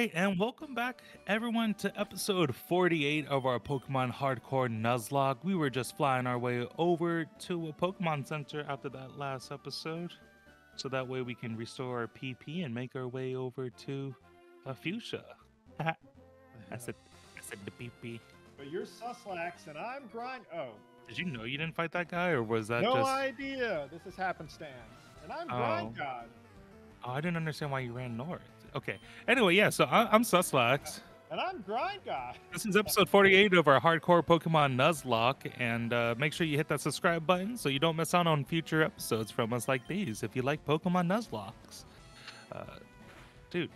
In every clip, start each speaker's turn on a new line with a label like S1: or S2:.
S1: right, and welcome back, everyone, to episode 48 of our Pokemon Hardcore Nuzlocke. We were just flying our way over to a Pokemon Center after that last episode, so that way we can restore our PP and make our way over to a Fuchsia. I said, I said the PP.
S2: But you're Suslax and I'm Grind. Oh,
S1: Did you know you didn't fight that guy, or was that
S2: no
S1: just?
S2: idea. This is happenstance. And I'm
S1: Oh.
S2: Grind God.
S1: Oh, I didn't understand why you ran north. Okay. Anyway, yeah. So I- I'm Suslax.
S2: And I'm Grind God.
S1: This is episode 48 of our hardcore Pokemon Nuzlocke, and uh, make sure you hit that subscribe button so you don't miss out on future episodes from us like these if you like Pokemon Nuzlockes. Uh, dude,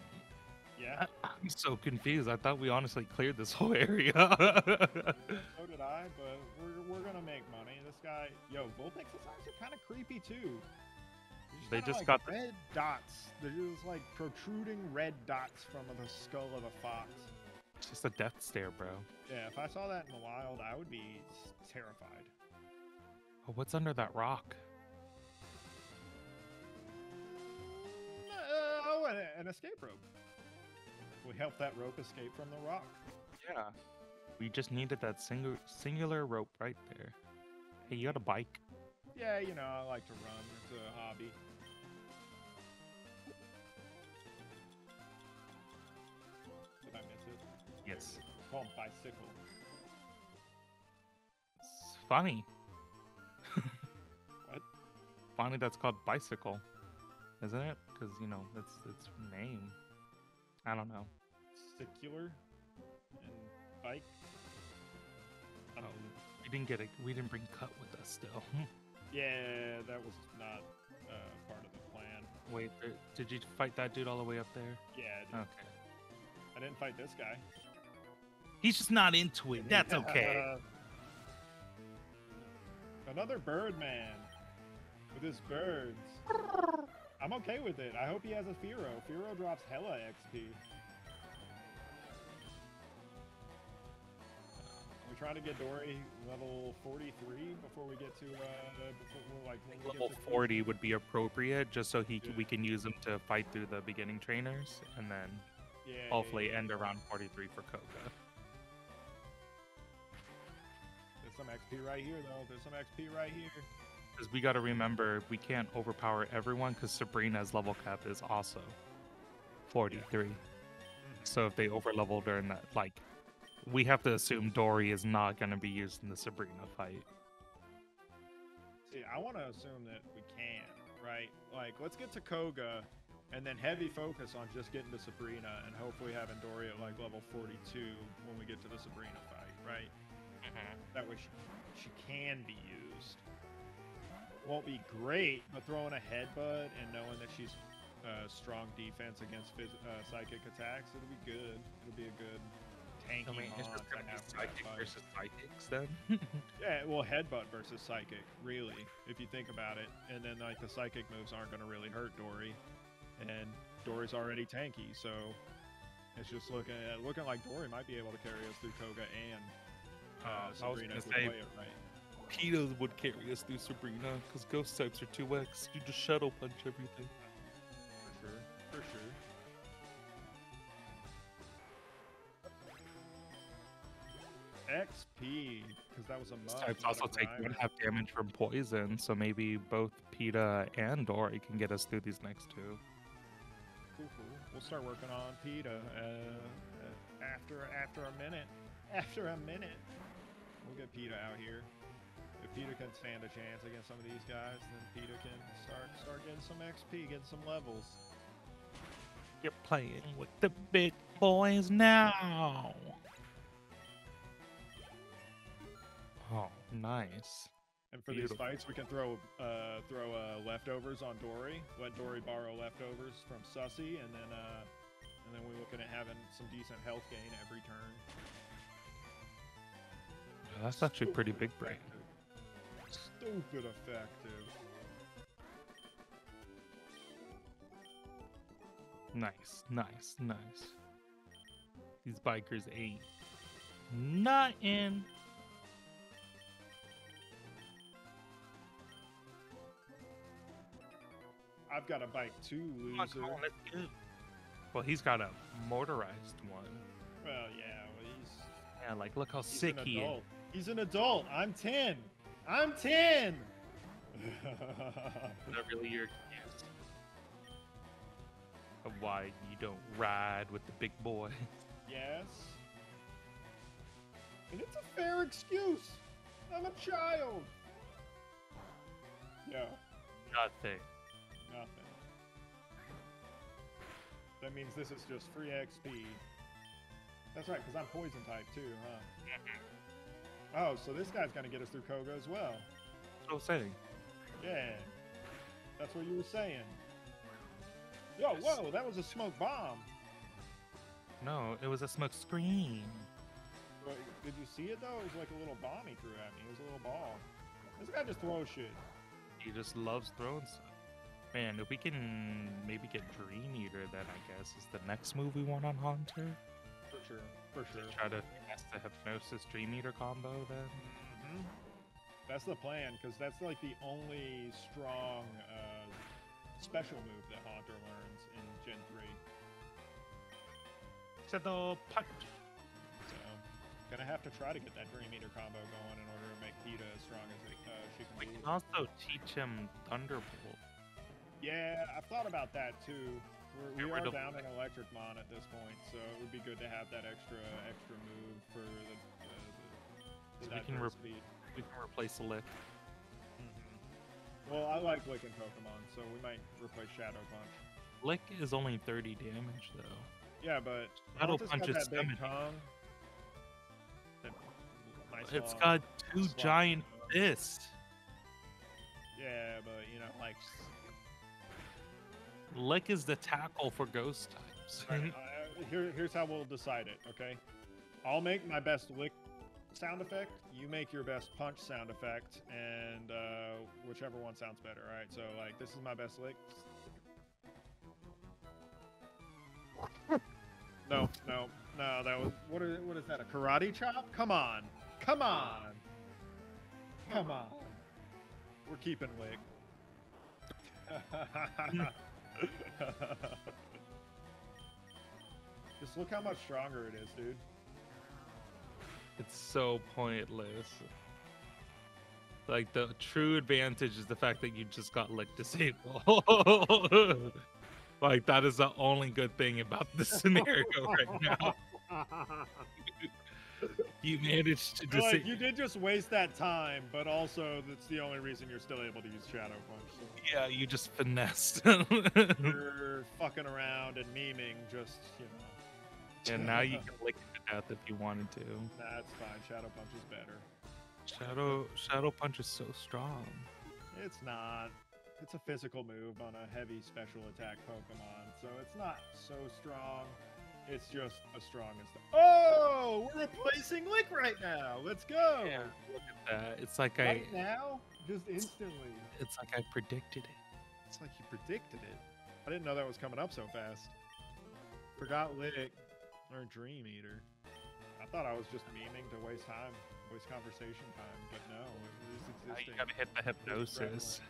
S2: Yeah,
S1: I- I'm so confused. I thought we honestly cleared this whole area.
S2: so did I, but we're, we're gonna make money. This guy, yo, Vulpix is actually kind of creepy too.
S1: They just
S2: like
S1: got the-
S2: red dots. They're just like protruding red dots from the skull of a fox.
S1: it's just a death stare, bro.
S2: Yeah, if I saw that in the wild, I would be terrified.
S1: Oh, what's under that rock?
S2: Uh, oh, an escape rope. We helped that rope escape from the rock.
S1: Yeah. We just needed that single singular rope right there. Hey, you got a bike?
S2: Yeah, you know, I like to run. It's a hobby.
S1: Yes.
S2: It's called bicycle.
S1: It's funny.
S2: What?
S1: Funny that's called bicycle, isn't it? Because you know that's its name. I don't know.
S2: Secular and bike. I
S1: Oh.
S2: mean,
S1: We didn't get it. We didn't bring cut with us still.
S2: yeah, that was not uh, part of the plan.
S1: Wait, did you fight that dude all the way up there?
S2: Yeah, I, did.
S1: Okay.
S2: I didn't fight this guy.
S1: He's just not into it. That's okay.
S2: Another bird man with his birds. I'm okay with it. I hope he has a Fearow. Fearow drops hella XP. We're trying to get Dory level 43 before we get to uh before we're like when we
S1: Level
S2: get to
S1: 40 would be appropriate, just so he
S2: Yeah.
S1: we can use him to fight through the beginning trainers, and then
S2: Yeah, yeah,
S1: hopefully
S2: yeah.
S1: end around 43 for Koga.
S2: There's some XP right here though. There's some XP right here.
S1: Because we got to remember, we can't overpower everyone because Sabrina's level cap is also 43. Mm-hmm. So if they overlevel during that, like, we have to assume Dory is not going to be used in the Sabrina fight.
S2: See, I want to assume that we can, right? Like, let's get to Koga, and then heavy focus on just getting to Sabrina, and hopefully having Dory at like level 42 when we get to the Sabrina fight, right? That way she, she can be used. Won't be great, but throwing a headbutt and knowing that she's uh, strong defense against phys- uh, psychic attacks, it'll be good. It'll be a good tanky
S1: I mean, it's
S2: mon
S1: going to be
S2: have for that
S1: psychic versus psychics then.
S2: Yeah, well, headbutt versus psychic, really, if you think about it. And then like the psychic moves aren't going to really hurt Dory, and Dory's already tanky, so it's just looking at looking like Dory might be able to carry us through Koga and
S1: Uh, I was
S2: Sabrina
S1: gonna
S2: if
S1: say-
S2: right.
S1: Petas would carry us through Sabrina because ghost types are 2x. You just shadow punch everything.
S2: For sure, for sure. XP, because that was a must.
S1: types also take one half damage from poison, so maybe both Peta and Dory can get us through these next two.
S2: Cool, cool. We'll start working on PETA uh, uh, after after a minute. After a minute, we'll get Peter out here. If Peter can stand a chance against some of these guys, then Peter can start start getting some XP, getting some levels.
S1: You're playing with the big boys now. Oh, nice.
S2: And for
S1: Beautiful.
S2: these fights, we can throw uh, throw uh, leftovers on Dory. Let Dory borrow leftovers from Sussy, and then uh, and then we're looking at having some decent health gain every turn.
S1: That's actually pretty big brain.
S2: Stupid effective.
S1: Nice, nice, nice. These bikers ain't nothing.
S2: I've got a bike too,
S1: on,
S2: loser.
S1: on. Well, he's got a motorized one.
S2: Well, yeah, well, he's
S1: Yeah, like look how sick he is.
S2: Adult. He's an adult. I'm ten. I'm ten.
S1: Not really your excuse why you don't ride with the big boy.
S2: yes. And it's a fair excuse. I'm a child. Yeah,
S1: Nothing.
S2: nothing. That means this is just free XP. That's right, because I'm poison type too, huh? Mm-hmm. Oh, so this guy's gonna get us through Koga as well.
S1: So saying.
S2: Yeah. That's what you were saying. Yo, whoa, that was a smoke bomb.
S1: No, it was a smoke screen.
S2: Did you see it though? It was like a little bomb he threw at me. It was a little ball. This guy just throws shit.
S1: He just loves throwing stuff. Man, if we can maybe get Dream Eater, then I guess is the next move we want on Haunter.
S2: For sure. For sure.
S1: Try to finesse the Hypnosis Dream Eater combo then.
S2: hmm That's the plan, because that's like the only strong uh, special move that Haunter learns in Gen 3.
S1: Shadow Punch.
S2: So, gonna have to try to get that Dream Eater combo going in order to make Peta as strong as it, uh, she
S1: We
S2: can
S1: can
S2: be.
S1: also teach him Thunderbolt.
S2: Yeah, I've thought about that too. We're, we are down an Electric Mon at this point, so it would be good to have that extra extra move for the, the, the, the
S1: we can re-
S2: diverse speed.
S1: We can replace Lick.
S2: Mhm. Well, I like licking Pokemon, so we might replace Shadow Punch.
S1: Lick is only 30 damage though.
S2: Yeah, but
S1: Shadow Punch is
S2: that big tongue. That nice
S1: It's
S2: long
S1: got two giant fists.
S2: Yeah, but you know, like
S1: Lick is the tackle for ghost types.
S2: Right, here, here's how we'll decide it. Okay, I'll make my best lick sound effect. You make your best punch sound effect, and uh, whichever one sounds better. All right. So like, this is my best lick. No, no, no. That was what is what is that? A karate chop? Come on, come on, come on. We're keeping lick. Just look how much stronger it is, dude.
S1: It's so pointless. Like the true advantage is the fact that you just got like disabled. like that is the only good thing about this scenario right now. You managed to
S2: like, you did just waste that time, but also that's the only reason you're still able to use Shadow Punch. So
S1: Yeah, you just finessed.
S2: you're fucking around and memeing, just you know.
S1: and now you can lick it to death if you wanted to.
S2: That's fine. Shadow Punch is better.
S1: Shadow Shadow Punch is so strong.
S2: It's not. It's a physical move on a heavy special attack Pokemon, so it's not so strong. It's just as strong as. Oh, we're replacing Lick right now. Let's go.
S1: Yeah, look at that. It's like
S2: Right
S1: I
S2: now, just instantly.
S1: it's like I predicted it.
S2: It's like you predicted it. I didn't know that was coming up so fast. Forgot Lick or Dream Eater. I thought I was just memeing to waste time, waste conversation time, but no, it is
S1: you
S2: existing.
S1: gotta hit the hypnosis.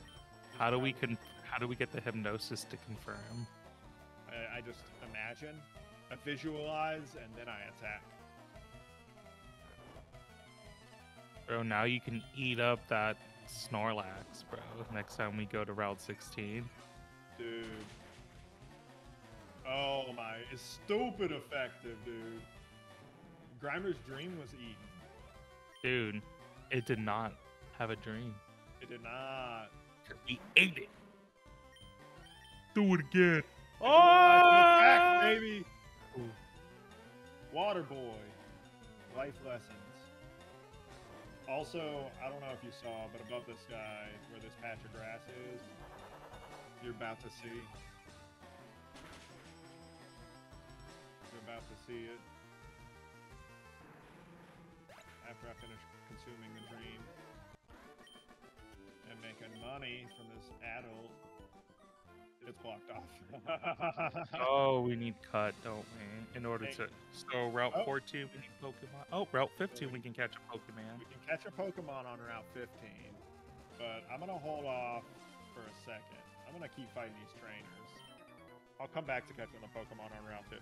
S1: How do we con- how do we get the hypnosis to confirm?
S2: I, I just imagine, I visualize, and then I attack.
S1: Bro, now you can eat up that Snorlax, bro. Next time we go to Route 16.
S2: Dude. Oh my, it's stupid effective, dude. Grimer's dream was eaten.
S1: Dude, it did not have a dream.
S2: It did not.
S1: We ate it. Do it again. Oh!
S2: baby! Water Boy. Life lessons. Also, I don't know if you saw, but above this guy, where this patch of grass is, you're about to see. You're about to see it. After I finish consuming the dream and making money from this adult, it's blocked off.
S1: Oh, we need cut, don't we? In order to. So, Route
S2: Oh.
S1: 14, we need Pokemon. Oh, Route 15, we can catch a Pokemon.
S2: We can catch a Pokemon on Route 15, but I'm gonna hold off for a second. I'm gonna keep fighting these trainers. I'll come back to catching the Pokemon on Route 15.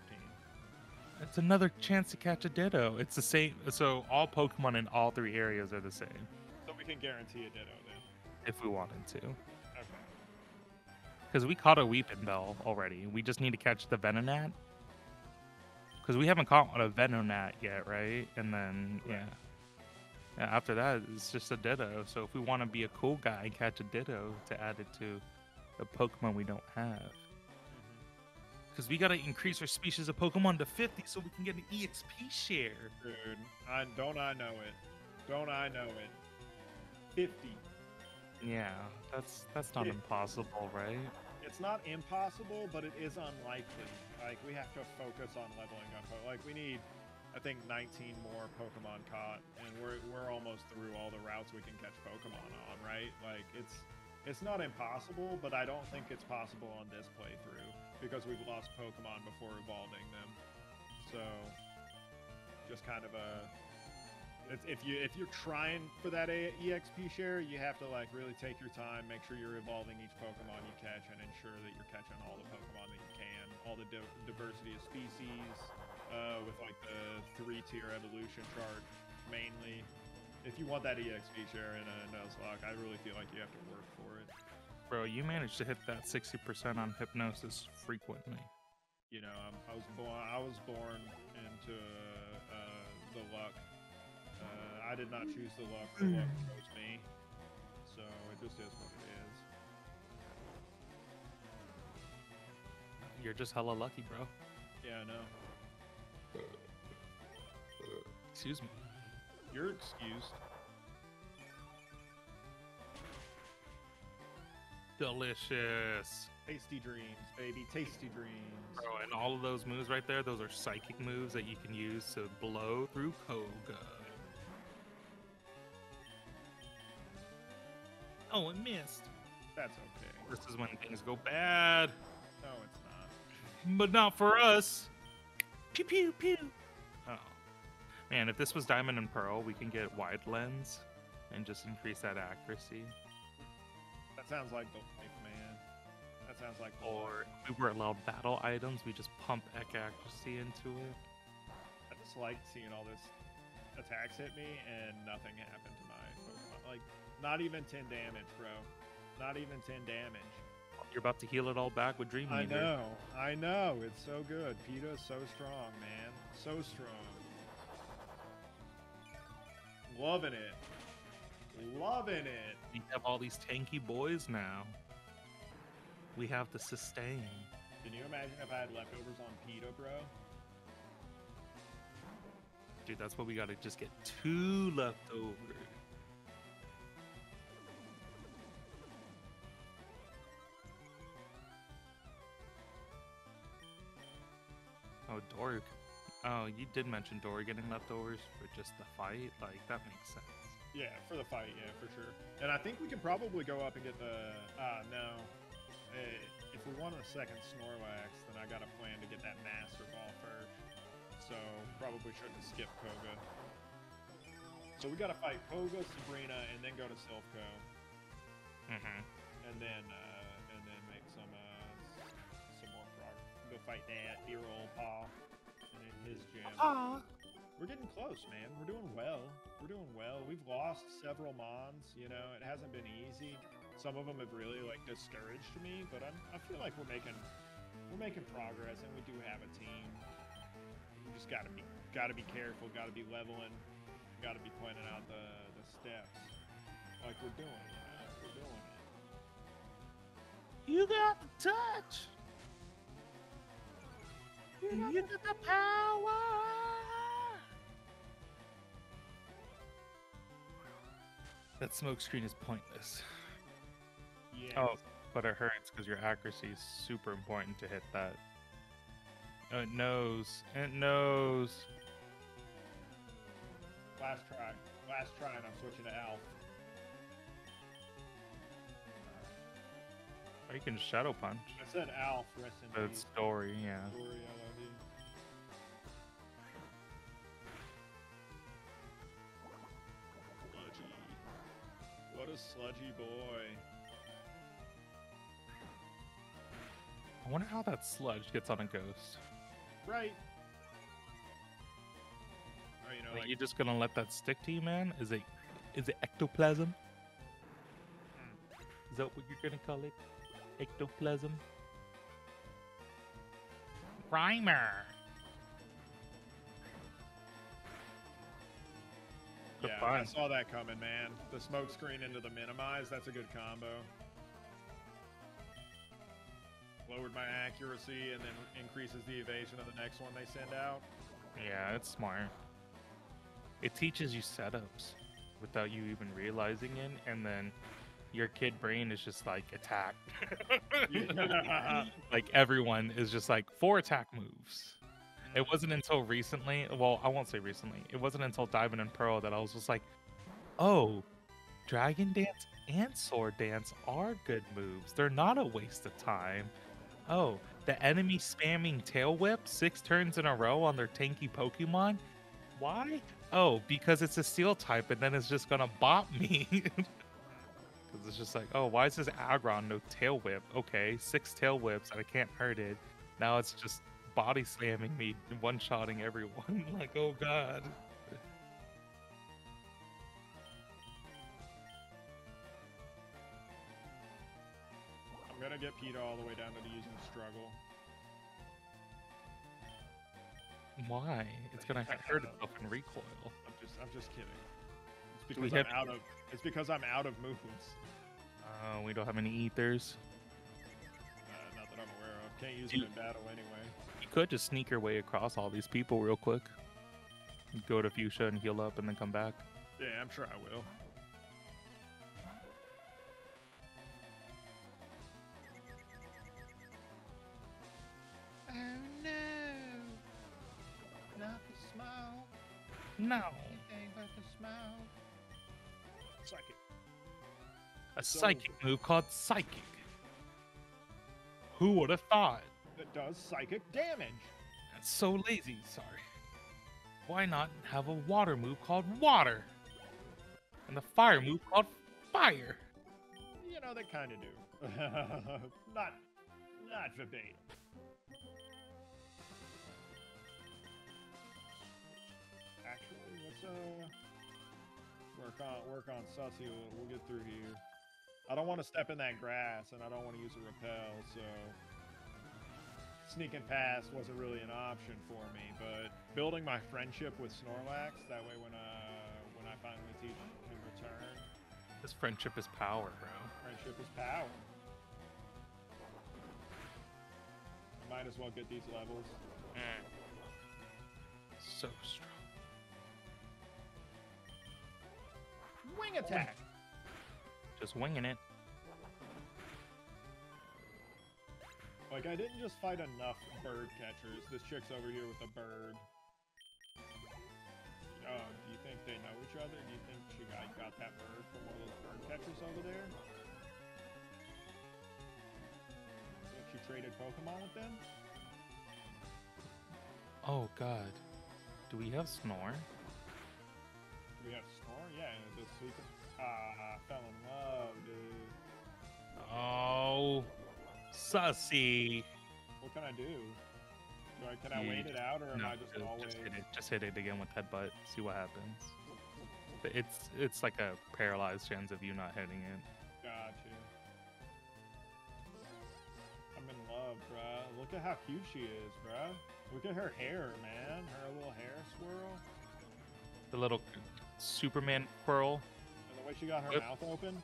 S1: It's another chance to catch a Ditto. It's the same. So all Pokemon in all three areas are the same.
S2: So we can guarantee a Ditto then.
S1: If we wanted to. Because we caught a Weepinbell already. We just need to catch the Venonat. Because we haven't caught a Venonat yet, right? And then
S2: Right.
S1: yeah. Yeah, after that, it's just a Ditto. So if we want to be a cool guy and catch a Ditto to add it to a Pokemon we don't have. Mm-hmm. Because we gotta increase our species of Pokemon to 50 so we can get an EXP share.
S2: Dude, I, don't I know it? Don't I know it? 50.
S1: Yeah, that's that's not impossible, right?
S2: It's not impossible, but it is unlikely. Like we have to focus on leveling up. Like we need, I think, 19 more Pokemon caught, and we're we're almost through all the routes we can catch Pokemon on. Right? Like it's it's not impossible, but I don't think it's possible on this playthrough because we've lost Pokemon before evolving them. So just kind of a it's, if you if you're trying for that A- exp share, you have to like really take your time, make sure you're evolving each Pokemon you catch, and ensure that you're catching all the Pokemon that you can, all the di- diversity of species, uh, with like the three tier evolution chart mainly. If you want that exp share in a Nuzlocke, I really feel like you have to work for it.
S1: Bro, you managed to hit that 60% on hypnosis frequently.
S2: You know, I'm, I was born I was born into I did not choose the luck. The luck chose me. So it just is what it is.
S1: You're just hella lucky, bro.
S2: Yeah, I know.
S1: Excuse me.
S2: You're excused.
S1: Delicious.
S2: Tasty dreams, baby. Tasty dreams.
S1: Bro, and all of those moves right there, those are psychic moves that you can use to blow through Koga. Oh, it missed.
S2: That's okay.
S1: This is when things go bad.
S2: No, it's not.
S1: But not for us. Pew pew pew. Oh. Man, if this was Diamond and Pearl, we can get wide lens and just increase that accuracy.
S2: That sounds like the life, man. That sounds like the
S1: Or if we were allowed battle items, we just pump ek accuracy into it.
S2: I just like seeing all this attacks hit me and nothing happened to my Pokemon. Like, not even 10 damage, bro. Not even 10 damage.
S1: You're about to heal it all back with Dream
S2: I know. I know. It's so good. PETA's so strong, man. So strong. Loving it. Loving it.
S1: We have all these tanky boys now. We have the sustain.
S2: Can you imagine if I had leftovers on PETA, bro?
S1: Dude, that's what we gotta just get two left over. Oh, Dork. Oh, you did mention Dory getting leftovers for just the fight. Like, that makes sense.
S2: Yeah, for the fight, yeah, for sure. And I think we can probably go up and get the. Uh, no. Eh, if we want a second Snorlax, then I got a plan to get that Master Ball first. So probably shouldn't skip Koga. So we gotta fight Koga, Sabrina, and then go to Silph Co.,
S1: Mm-hmm.
S2: and then uh, and then make some uh, some more progress. Go fight that dear old Paw and his gym. We're getting close, man. We're doing well. We're doing well. We've lost several mons. You know, it hasn't been easy. Some of them have really like discouraged me, but I'm, I feel like we're making we're making progress, and we do have a team. We just gotta be gotta be careful. Gotta be leveling. Gotta be pointing out the the steps, like we're doing. You know, we're doing it.
S1: You got the touch. You got the power. That smoke screen is pointless.
S2: Yeah.
S1: Oh, but it hurts because your accuracy is super important to hit that. Oh, it knows. It knows.
S2: Last try. Last try, and I'm switching to Alf.
S1: Or you can Shadow Punch.
S2: I said Alf. Rest in
S1: But
S2: peace.
S1: it's story, yeah.
S2: Story, I love you. Sludgy. What a sludgy boy.
S1: I wonder how that sludge gets on a ghost.
S2: Right. Or, you know,
S1: Like,
S2: like,
S1: you just gonna let that stick to you, man? Is it is it ectoplasm? Hmm. Is that what you're gonna call it? Ectoplasm? Grimer. Good
S2: yeah, I saw that coming, man. The smoke screen into the minimize, that's a good combo. Lowered my accuracy and then increases the evasion of the next one they send out.
S1: Yeah, it's smart. It teaches you setups without you even realizing it, and then your kid brain is just like attack.
S2: Yeah.
S1: like everyone is just like four attack moves. It wasn't until recently, well, I won't say recently. It wasn't until Diamond and Pearl that I was just like, oh, Dragon Dance and Sword Dance are good moves. They're not a waste of time. Oh, the enemy spamming Tail Whip six turns in a row on their tanky Pokemon? Why? Oh, because it's a steel type and then it's just gonna bop me. Because it's just like, oh, why is this Aggron no tail whip? Okay, six tail whips and I can't hurt it. Now it's just body slamming me, one shotting everyone. like, oh god.
S2: Get PETA all the way down to the using struggle.
S1: Why? It's gonna hurt itself in recoil.
S2: I'm just I'm just kidding. It's
S1: we
S2: because I'm
S1: have-
S2: out of it's because I'm out of moves.
S1: Uh, we don't have any ethers.
S2: Uh, not that I'm aware of. Can't use them in battle anyway.
S1: You could just sneak your way across all these people real quick. Go to Fuchsia and heal up and then come back.
S2: Yeah, I'm sure I will. No. but the. Psychic.
S1: A
S2: So-
S1: psychic move called Psychic. Who would have thought?
S2: That does psychic damage.
S1: That's so lazy, sorry. Why not have a water move called Water? And the fire move called Fire?
S2: You know, they kind of do. not, not verbatim. Work on work on Sussy. little. We'll get through here. I don't want to step in that grass, and I don't want to use a repel, so sneaking past wasn't really an option for me. But building my friendship with Snorlax, that way when uh when I finally teach him return,
S1: This friendship is power, bro.
S2: Friendship is power. I might as well get these levels.
S1: So strong.
S2: Wing attack!
S1: Just winging it.
S2: Like, I didn't just fight enough bird catchers. This chick's over here with a bird. Oh, do you think they know each other? Do you think she got, got that bird from one of those bird catchers over there? Think she traded Pokemon with them?
S1: Oh god. Do we have Snore?
S2: We have Snore? Yeah, the sleeping. Ah, fell in love, dude.
S1: Oh, sussy.
S2: What can I do? Do I, can I wait it out, or am
S1: No,
S2: I just
S1: just,
S2: always?
S1: just hit it. Just hit it again with headbutt. See what happens. It's it's like a paralyzed chance of you not hitting it.
S2: Got you. I'm in love, bruh. Look at how cute she is, bruh. Look at her hair, man. Her little hair swirl.
S1: The little Superman twirl.
S2: And the way she got her
S1: Yep.
S2: mouth open.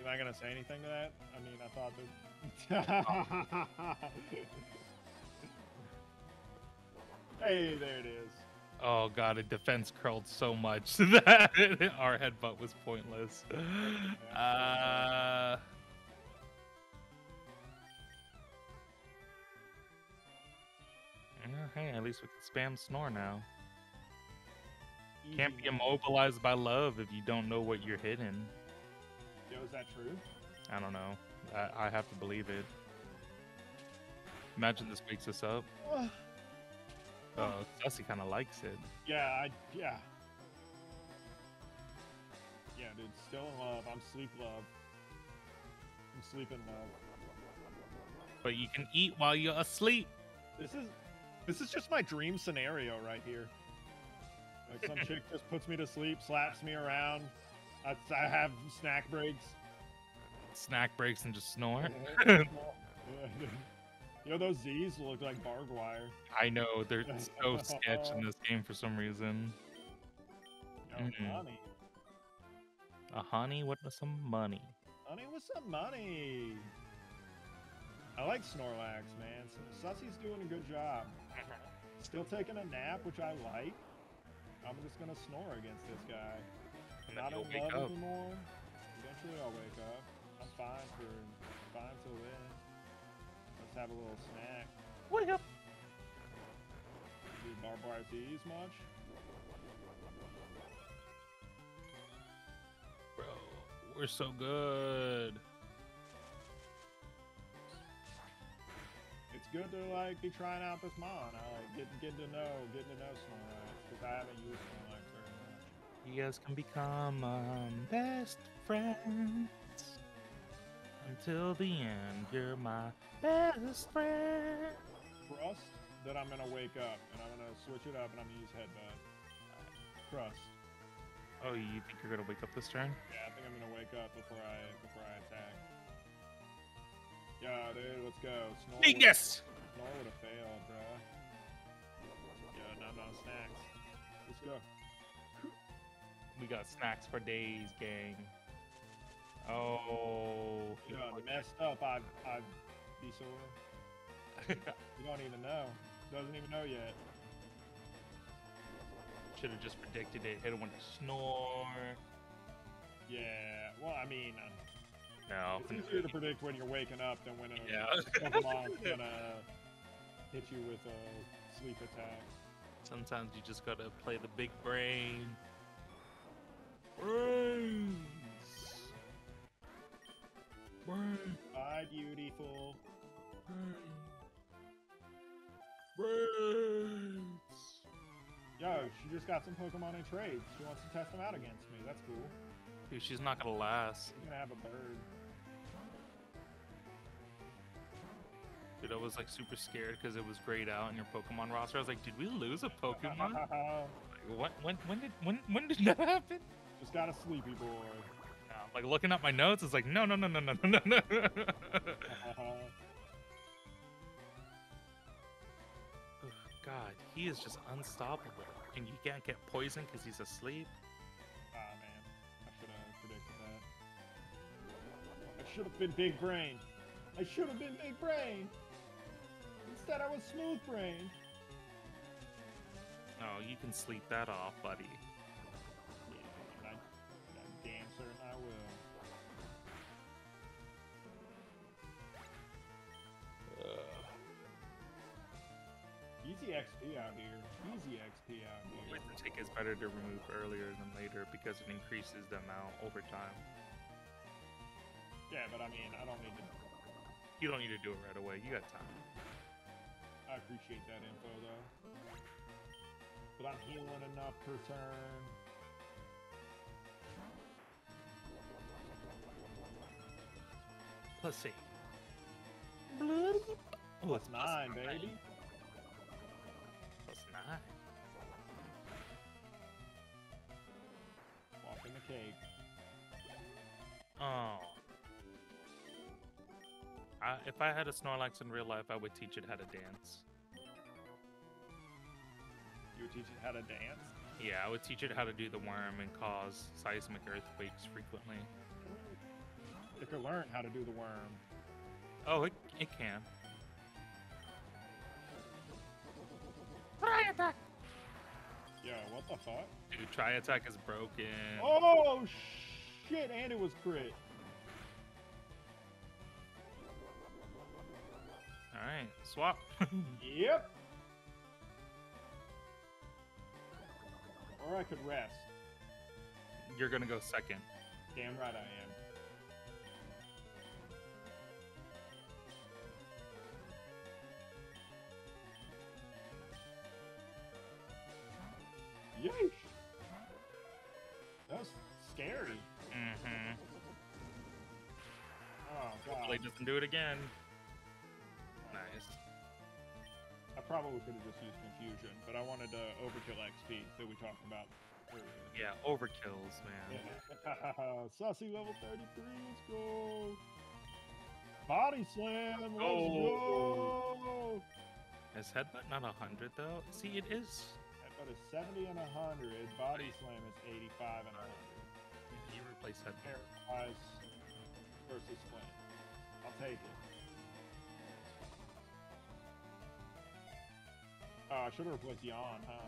S2: Am I gonna say anything to that? I mean, I thought that. hey, there it is.
S1: Oh god, it defense curled so much that our headbutt was pointless. Uh, hey, at least we can spam snore now. Can't be immobilized by love if you don't know what you're hitting.
S2: Yo, is that true?
S1: I don't know. I, I have to believe it. Imagine this wakes us up. Oh, Sussy kind of likes it.
S2: Yeah, I yeah. Yeah, dude, still in love. I'm sleep love. I'm sleeping love.
S1: But you can eat while you're asleep.
S2: This is this is just my dream scenario right here. Like some chick just puts me to sleep, slaps me around. I, I have snack breaks.
S1: Snack breaks and just snore.
S2: You know those Z's look like barbed wire.
S1: I know they're so sketch in this game for some reason.
S2: You know,
S1: Mhm.
S2: money.
S1: A honey with some money.
S2: Honey with some money. I like Snorlax, man. Sussy's doing a good job. Still taking a nap, which I like. I'm just gonna snore against this guy.
S1: And then
S2: Not in love
S1: up.
S2: anymore. Eventually, I'll wake up. I'm fine for fine till then. Let's have a little snack.
S1: Wake up.
S2: Do barbed wire these much?
S1: Bro, we're so good.
S2: Good to like be trying out this mon. I like getting getting to know, getting to know Snorlax because I haven't used Snorlax very much.
S1: You guys can become um, best friends. Until the end, you're my best friend.
S2: Trust that I'm gonna wake up and I'm gonna switch it up and I'm gonna use headbutt. Trust.
S1: Oh, you think you're gonna wake up this turn?
S2: Yeah, I think I'm gonna wake up before I before I attack. Yeah, dude, let's go. Snore would-
S1: Yes!
S2: Snore would have failed, bruh. Yeah, no, no snacks. Let's go.
S1: We got snacks for days, gang. Oh.
S2: You know, messed up. I'd I'd be sore. You don't even know. Doesn't even know yet.
S1: Should have just predicted it. Hit it when to snore.
S2: Yeah. Well, I mean, uh,
S1: No.
S2: it's easier to predict when you're waking up than when a
S1: Yeah.
S2: Pokemon's gonna hit you with a sleep attack.
S1: Sometimes you just gotta play the big brain. Brains. Brains.
S2: Bye, beautiful.
S1: Brains.
S2: Yo, she just got some Pokemon in trades. She wants to test them out against me. That's cool.
S1: Dude, she's not gonna last.
S2: I'm gonna have a bird.
S1: Dude, I was like super scared because it was grayed out in your Pokemon roster. I was like, did we lose a Pokemon? Like, when, when, when did when, when did that happen?
S2: just got a sleepy boy.
S1: No, like looking at my notes, it's like no no no no no no no. God, he is just unstoppable, and you can't get poisoned because he's asleep.
S2: Ah man, I should have predicted that. I should have been big brain. I should have been big brain. Instead, I was smooth brain.
S1: No, you can sleep that off, buddy.
S2: Yeah, I, I'm damn certain I will. Easy XP out here. Easy XP out here.
S1: Poison tick is better to remove earlier than later because it increases the amount over time.
S2: Yeah, but I mean, I don't need to.
S1: You don't need to do it right away. You got time.
S2: I appreciate that info though. But I'm healing enough per turn.
S1: Let's see. Oh,
S2: Plus
S1: it's
S2: nine,
S1: plus
S2: baby.
S1: Plus nine.
S2: Walking the cake.
S1: Oh. I, if I had a Snorlax in real life, I would teach it how to dance.
S2: You would teach it how to dance.
S1: Yeah, I would teach it how to do the worm and cause seismic earthquakes frequently.
S2: It could learn how to do the worm.
S1: Oh, it, it can. Tri Attack!
S2: Yo, what the fuck?
S1: Dude, Tri Attack is broken.
S2: Oh shit! And it was crit.
S1: right, swap.
S2: yep. Or I could rest.
S1: You're gonna go second.
S2: Damn right I am. Yeesh. That was scary.
S1: Mm-hmm. Oh god. Hopefully doesn't do it again.
S2: Probably could have just used confusion, but I wanted to overkill XP that we talked about earlier.
S1: Yeah, overkills, man.
S2: Sussy level 33, let's go. Body slam, let's
S1: Go. Is headbutt not 100 though? See, it is.
S2: Headbutt is 70 and 100. Body slam is 85 and 100.
S1: You replace headbutt.
S2: Paralyze versus flame. I'll take it. I should have replaced Yawn, huh?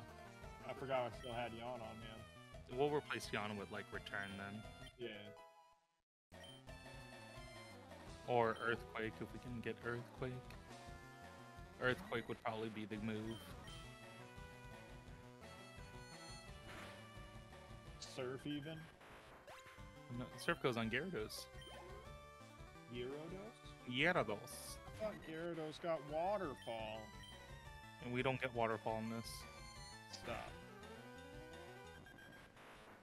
S2: I forgot I still had Yawn on, man.
S1: We'll replace Yana with like return then,
S2: Yeah.
S1: or earthquake if we can get earthquake. Earthquake would probably be the move.
S2: Surf even.
S1: No, Surf goes on Gyarados.
S2: Gyarados?
S1: Gyarados.
S2: I thought Gyarados got waterfall.
S1: And we don't get waterfall in this.
S2: Stop.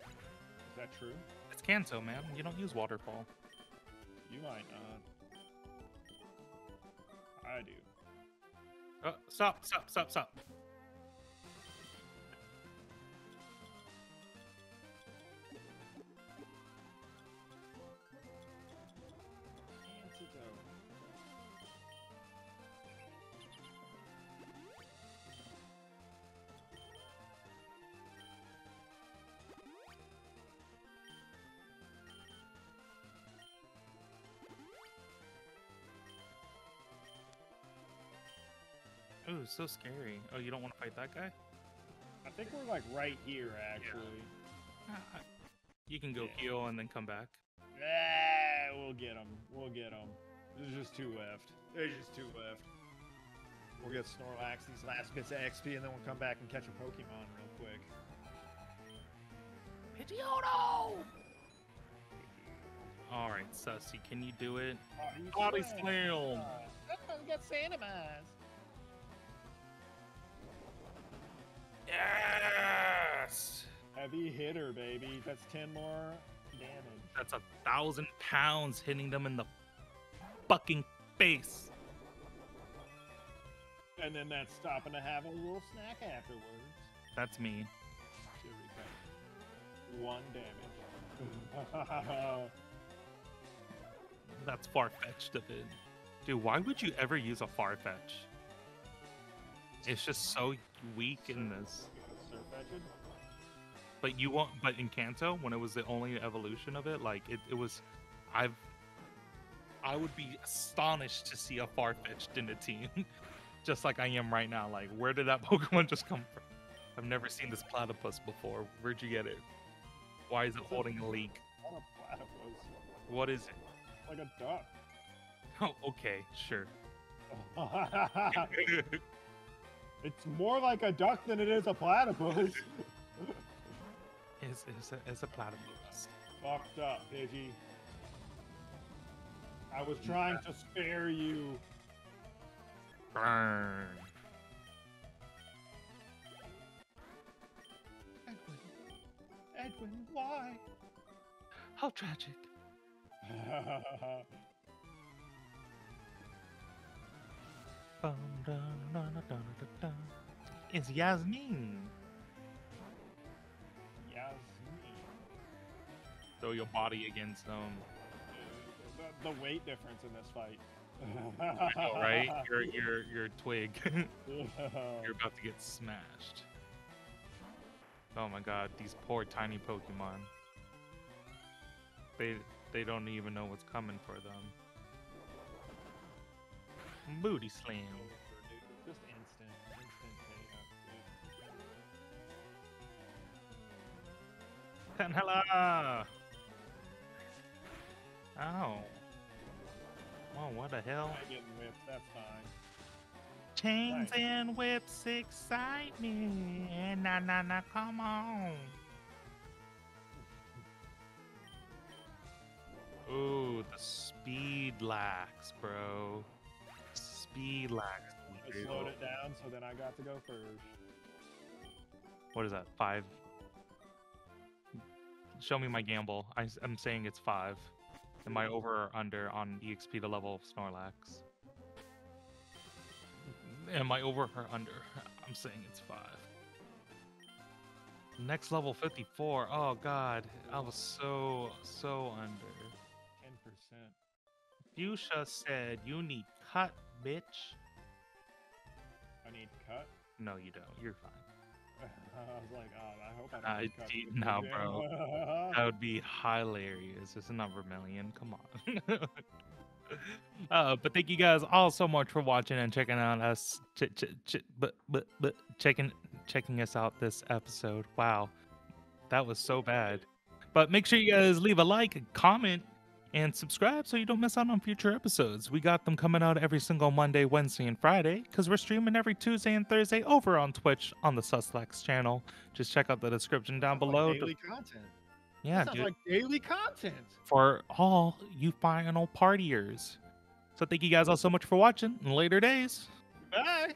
S2: Is that true?
S1: It's Kanto, man. You don't use waterfall.
S2: You might not. I do.
S1: Oh, stop, stop, stop, stop. Ooh, so scary. Oh, you don't want to fight that guy?
S2: I think we're like right here, actually.
S1: Ah, I- You can go
S2: Yeah.
S1: heal and then come back.
S2: Ah, we'll get him. We'll get him. There's just two left. There's just two left. We'll get Snorlax these last bits of XP, and then we'll come back and catch a Pokemon real quick.
S1: Pidgeotto! Alright, Sussy, can you do it?
S2: Body
S1: Body
S2: slam.
S1: slam!
S2: Ah, we got Sanimaz.
S1: Yes!
S2: Heavy hitter, baby. That's 10 more damage.
S1: That's a thousand pounds hitting them in the fucking face.
S2: And then that's stopping to have a little snack afterwards.
S1: That's me.
S2: Here we go. One damage.
S1: That's far fetched of it. Dude, why would you ever use a far fetch? It's just so weak in this. But you won't. But in Kanto, when it was the only evolution of it, like it, it was, I've, I would be astonished to see a Farfetch'd in a team, just like I am right now. Like, where did that Pokemon just come from? I've never seen this platypus before. Where'd you get it? Why is it holding a leek?
S2: Not a platypus.
S1: What is it?
S2: Like a duck.
S1: Oh, okay, sure.
S2: It's more like a duck than it is a platypus.
S1: It's, it's, a, it's a platypus.
S2: Fucked up, Pidgey. I was trying to spare you.
S1: Burn.
S2: Edwin. Edwin, why?
S1: How tragic. It's Yasmin.
S2: Yasmin.
S1: Throw your body against them.
S2: The, the weight difference in this fight.
S1: Know, right? You're you're you're twig. You're about to get smashed. Oh my god, these poor tiny Pokemon. They they don't even know what's coming for them. Booty slam.
S2: Just instant, instant!
S1: Oh. Oh, what the hell?
S2: I whipped, that's fine.
S1: Chains
S2: Right.
S1: and whips excite me. Nah, nah, nah, come on. Ooh, the speed lax, bro. Speed lax.
S2: I slowed it down, so then I got to go first.
S1: What is that? Five? Show me my gamble. I, am saying it's five. Am I over or under on EXP to level of Snorlax? Am I over or under? I'm saying it's five. Next level 54. Oh god, I was so so under.
S2: Ten percent.
S1: Fuchsia said you need cut, bitch.
S2: I need cut.
S1: No, you don't. You're fine.
S2: I was like, oh, I hope I don't
S1: Uh,
S2: need cut.
S1: gee, no, bro. That would be hilarious. It's not Vermilion. Come on. uh, but thank you guys all so much for watching and checking out us. Ch- ch- ch- but but but checking checking us out this episode. Wow, that was so bad. But make sure you guys leave a like, comment, and subscribe so you don't miss out on future episodes. We got them coming out every single Monday, Wednesday, and Friday because we're streaming every Tuesday and Thursday over on Twitch on the Suslax channel. Just check out the description down
S2: Sounds like
S1: below. to-
S2: daily content.
S1: yeah, dude
S2: like daily content.
S1: for all you final partiers. So thank you guys all so much for watching. In later days.
S2: Bye.